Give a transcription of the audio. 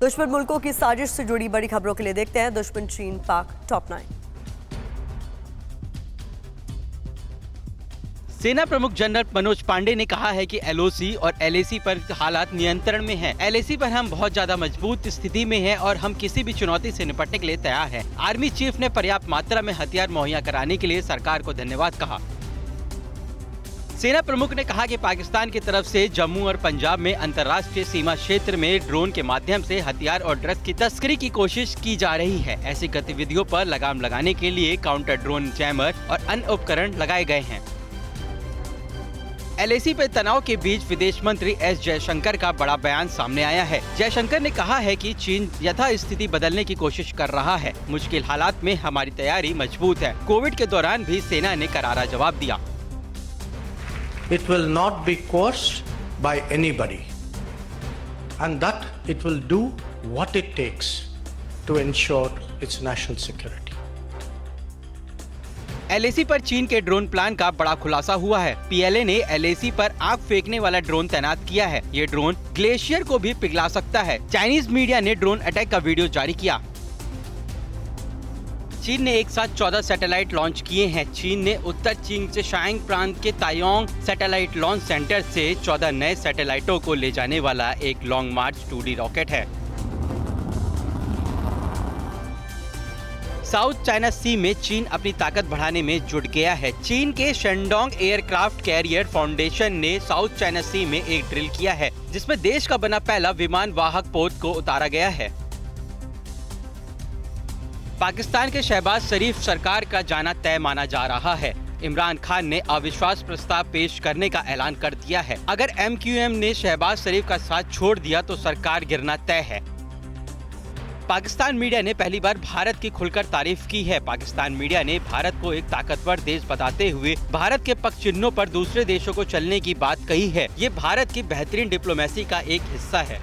दुश्मन मुल्कों की साजिश से जुड़ी बड़ी खबरों के लिए देखते हैं दुश्मन चीन पाक टॉप नाइन सेना प्रमुख जनरल मनोज पांडे ने कहा है कि एलओसी और एलएसी पर हालात नियंत्रण में हैं। एलएसी पर हम बहुत ज़्यादा मज़बूत स्थिति में हैं और हम किसी भी चुनौती से निपटने के लिए तैयार हैं। आर्मी चीफ ने पर्याप्त मात्रा में हथियार मुहैया कराने के लिए सरकार को धन्यवाद कहा सेना प्रमुख ने कहा कि पाकिस्तान की तरफ़ से जम्मू और पंजाब में अंतर्राष्ट्रीय सीमा क्षेत्र में ड्रोन के माध्यम से हथियार और ड्रग्स की तस्करी की कोशिश की जा रही है। ऐसी गतिविधियों पर लगाम लगाने के लिए काउंटर ड्रोन जैमर और अन्य उपकरण लगाए गए हैं। एलएसी पे तनाव के बीच विदेश मंत्री एस जयशंकर का बड़ा बयान सामने आया है। जयशंकर ने कहा है कि चीन यथा स्थिति बदलने की कोशिश कर रहा है। मुश्किल हालात में हमारी तैयारी मज़बूत है। कोविड के दौरान भी सेना ने करारा जवाब दिया। It will not be coerced by anybody. And that it will do what it takes to ensure its national security. LAC पर चीन के ड्रोन प्लान का बड़ा खुलासा हुआ है पीएलए ने एलएसी पर आग फेंकने वाला ड्रोन तैनात किया है ये ड्रोन ग्लेशियर को भी पिघला सकता है चाइनीज़ मीडिया ने ड्रोन अटैक का वीडियो जारी किया चीन ने एक साथ 14 सैटेलाइट लॉन्च किए हैं। चीन ने उत्तर चीन से शाइंग प्रांत के तायोंग सैटेलाइट लॉन्च सेंटर से 14 नए सैटेलाइटों को ले जाने वाला एक लॉन्ग मार्च 2D रॉकेट है। साउथ चाइना सी में चीन अपनी ताकत बढ़ाने में जुट गया है। चीन के शेंडोंग एयरक्राफ्ट कैरियर फाउंडेशन ने साउथ चाइना सी में एक ड्रिल किया है, जिसमें देश का बना पहला विमान वाहक पोत को उतारा गया है। पाकिस्तान के शहबाज शरीफ सरकार का जाना तय माना जा रहा है। इमरान खान ने अविश्वास प्रस्ताव पेश करने का ऐलान कर दिया है। अगर एमक्यूएम ने शहबाज शरीफ का साथ छोड़ दिया तो सरकार गिरना तय है। पाकिस्तान मीडिया ने पहली बार भारत की खुलकर तारीफ़ की है। पाकिस्तान मीडिया ने भारत को एक ताकतवर देश बताते हुए भारत के पक्ष चिन्हों पर दूसरे देशों को चलने की बात कही है। ये भारत की बेहतरीन डिप्लोमेसी का एक हिस्सा है।